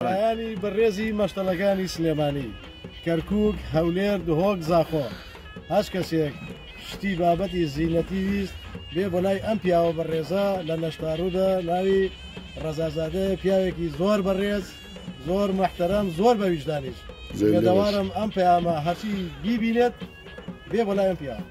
برایانی بەڕێزی مەشتەڵەکانی سلێمانی، کەرکووک، هەولێر، دهۆک، زاخۆ، هەچ کەسێک شتی بابەتی زینەتی ویست بێ بۆ لای ئەم پیاوە بەڕێزە لە نەشتاروودا ناوی ڕەزازادەیە پیاوێکی زۆر بەڕێز زۆر مەحتەرەم زۆر بە ویژدانیش. ئومێدەوارم ئەم پەیامە هەرچی بیبینێت بێ بۆ لای ئەم پیاوە.